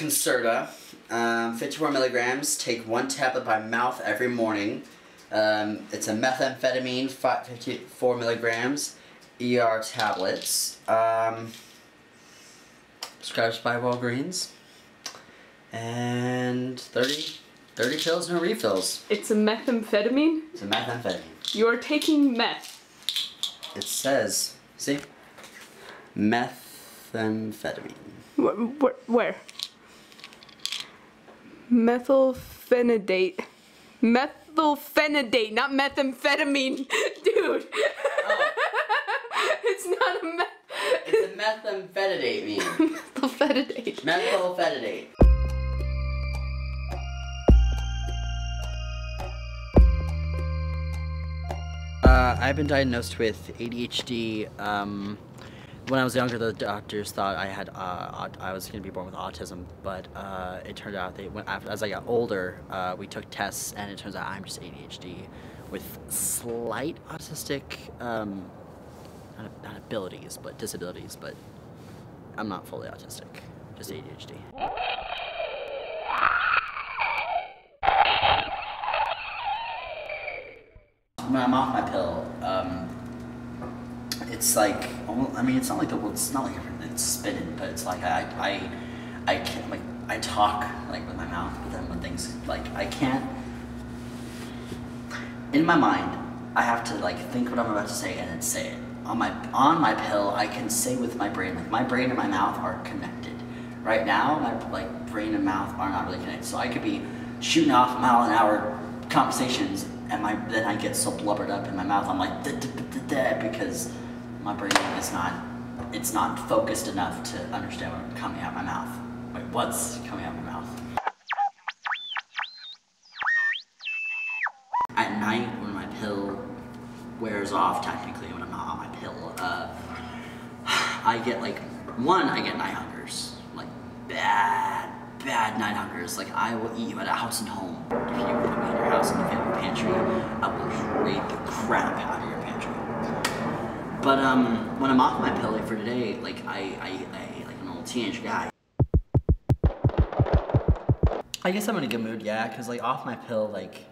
medicine. It is Concerta, um, 54 milligrams. Take one tablet by mouth every morning. Um, it's a methamphetamine, 54 milligrams, ER tablets. Um, prescribed by Walgreens. And 30, 30 pills, no refills. It's a methamphetamine? It's a methamphetamine. You're taking meth. It says, see? Methamphetamine. Wh wh where? Methylphenidate. Methylphenidate, not methamphetamine. Dude. Oh. it's not a meth. It's a methamphetamine. Methylphenidate. Methylphenidate. Uh, I've been diagnosed with ADHD. Um, when I was younger, the doctors thought I had uh, I was going to be born with autism, but uh, it turned out they went after, as I got older, uh, we took tests, and it turns out I'm just ADHD with slight autistic um, not, not abilities, but disabilities. But I'm not fully autistic, just ADHD. I'm off my pill, um, it's like I mean, it's not like the world. It's not like it's spinning, but it's like I I I can't like I talk like with my mouth, but then when things like I can't. In my mind, I have to like think what I'm about to say and then say it. On my on my pill, I can say with my brain. Like my brain and my mouth are connected. Right now, my like brain and mouth are not really connected. So I could be shooting off mile an hour conversations and my then I get so blubbered up in my mouth. I'm like because my brain is not it's not focused enough to understand what's coming out of my mouth. Wait, what's coming out of my mouth? At night when my pill wears off, technically when I'm not on my pill, uh, I get like one, I get night hungers, like bad, bad night hungers. Like I will eat you at a house and home. If you put me in your house you have a pantry, I will raid the crap out. But um, when I'm off my pill like for today, like I, I, I like an old teenage guy. I guess I'm in a good mood, yeah, cause like off my pill, like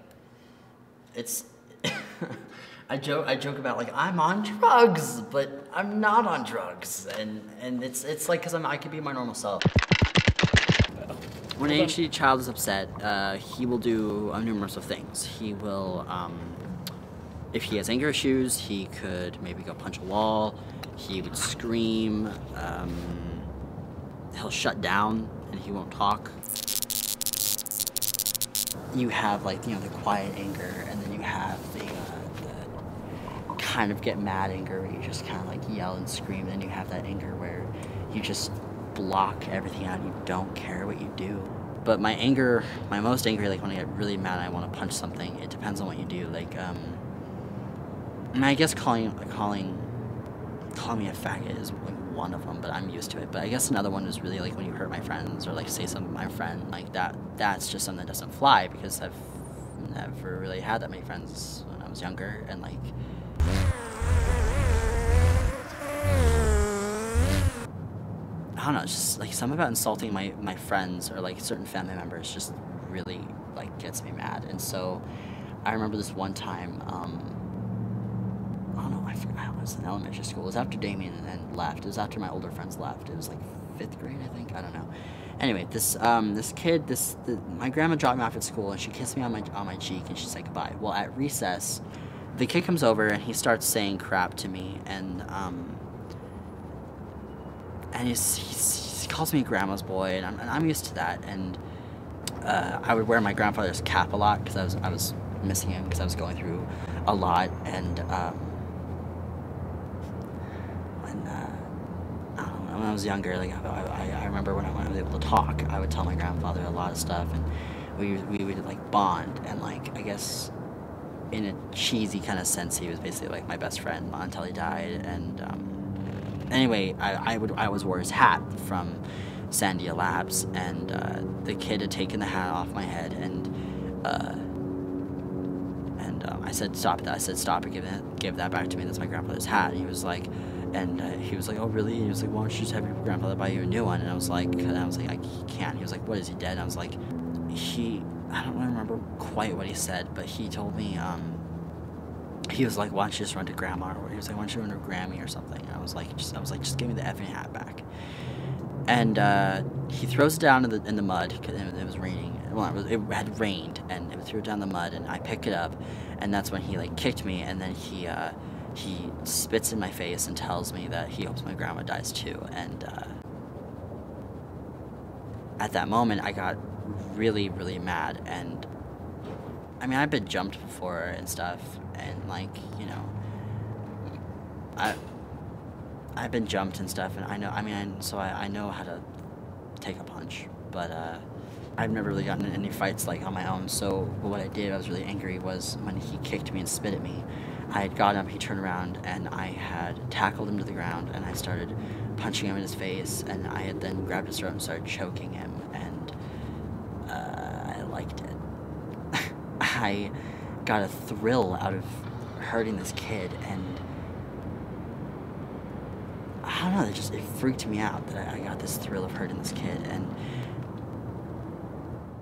it's. I joke, I joke about like I'm on drugs, but I'm not on drugs, and and it's it's like cause I'm I could be my normal self. When an ADHD child is upset, uh, he will do a numerous of things. He will um, if he has anger issues, he could maybe go punch a wall. He would scream. Um, he'll shut down and he won't talk. You have like you know the quiet anger, and then you have the, uh, the kind of get mad anger where you just kind of like yell and scream. And then you have that anger where you just block everything out. You don't care what you do. But my anger, my most angry, like when I get really mad, I want to punch something. It depends on what you do. Like um, and I guess calling calling calling me a faggot is like one of them, but I'm used to it. But I guess another one is really like when you hurt my friends or like say something to my friend like that. That's just something that doesn't fly because I've never really had that many friends when I was younger and like. I don't know, it's just like something about insulting my, my friends or like certain family members just really like gets me mad. And so I remember this one time, um, I was in elementary school. It was after Damien and then left. It was after my older friends left. It was like fifth grade, I think. I don't know. Anyway, this um, this kid, this the, my grandma dropped me off at school and she kissed me on my on my cheek and she said goodbye. Well, at recess, the kid comes over and he starts saying crap to me and um, and he's, he's, he calls me grandma's boy and I'm, and I'm used to that and uh, I would wear my grandfather's cap a lot because I was I was missing him because I was going through a lot and um, when I was younger, like I, I, I remember when I, when I was able to talk, I would tell my grandfather a lot of stuff, and we we would like bond, and like I guess in a cheesy kind of sense, he was basically like my best friend until he died. And um, anyway, I, I would I was wore his hat from Sandia Labs, and uh, the kid had taken the hat off my head, and uh, and um, I said stop that. I said stop it, give that give that back to me. That's my grandfather's hat. And he was like And uh, he was like, "Oh, really?" He was like, "Why don't you just have your grandfather buy you a new one?" And I was like, and I was like, "I he can't." He was like, "What is he dead?" And I was like, "He, I don't remember quite what he said, but he told me, um, he was like, why don't you just run to grandma?" Or he was like, "Why don't you run to Grammy or something?" And I was like, just, I was like, just give me the effing hat back. And uh, he throws it down in the in the mud because it, it was raining. Well, it, was, it had rained, and it threw it down the mud, and I pick it up, and that's when he like kicked me, and then he uh, he spits in my face and tells me that he hopes my grandma dies too, and uh, at that moment I got really really mad, and I mean I've been jumped before and stuff, and like you know, I I've been jumped and stuff, and I know I mean I, so I, I know how to take a punch, but uh, I've never really gotten in any fights like on my own. So what I did, I was really angry, was when he kicked me and spit at me. I had gotten up, he turned around, and I had tackled him to the ground, and I started punching him in his face, and I had then grabbed his throat and started choking him, and uh, I liked it. I got a thrill out of hurting this kid, and I don't know, it just it freaked me out that I, I got this thrill of hurting this kid, and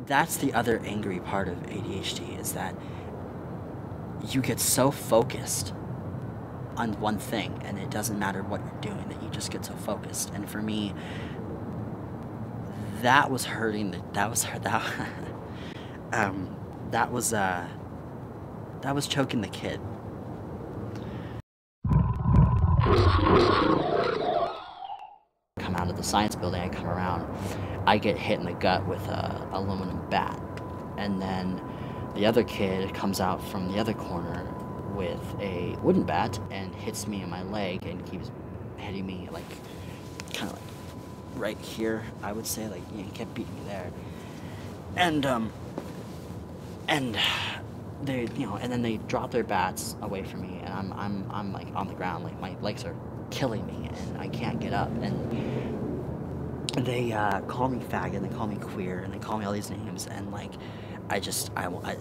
that's the other angry part of ADHD is that you get so focused on one thing and it doesn't matter what you're doing that you just get so focused. And for me that was hurting the, that was that um that was uh that was choking the kid. Come out of the science building i come around i get hit in the gut with a aluminum bat. And then the other kid comes out from the other corner with a wooden bat and hits me in my leg and keeps hitting me like kind of like right here i would say like he kept beating me there. And um and they you know and then they drop their bats away from me and i'm i'm i'm like on the ground like my legs are killing me and i can't get up. And they uh, call me faggot and they call me queer and they call me all these names and like i just i, I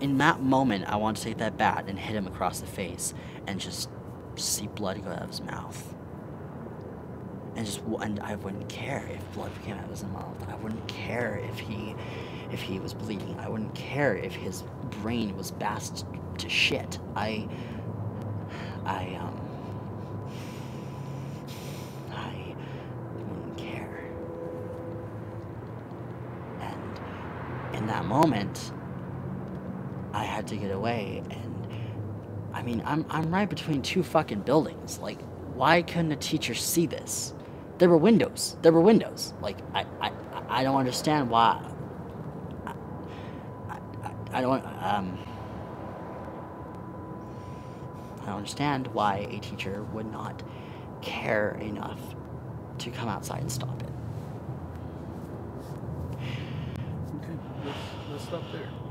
in that moment i want to take that bat and hit him across the face and just see blood go out of his mouth and just and I wouldn't care if blood came out of his mouth. I wouldn't care if he if he was bleeding. I wouldn't care if his brain was bashed to shit. I I um I wouldn't care. And in that moment I had to get away and I mean I'm I'm right between two fucking buildings. Like why couldn't a teacher see this? There were windows. There were windows. Like I, I, I don't understand why. I, I, I don't um. I don't understand why a teacher would not care enough to come outside and stop it. Stop there.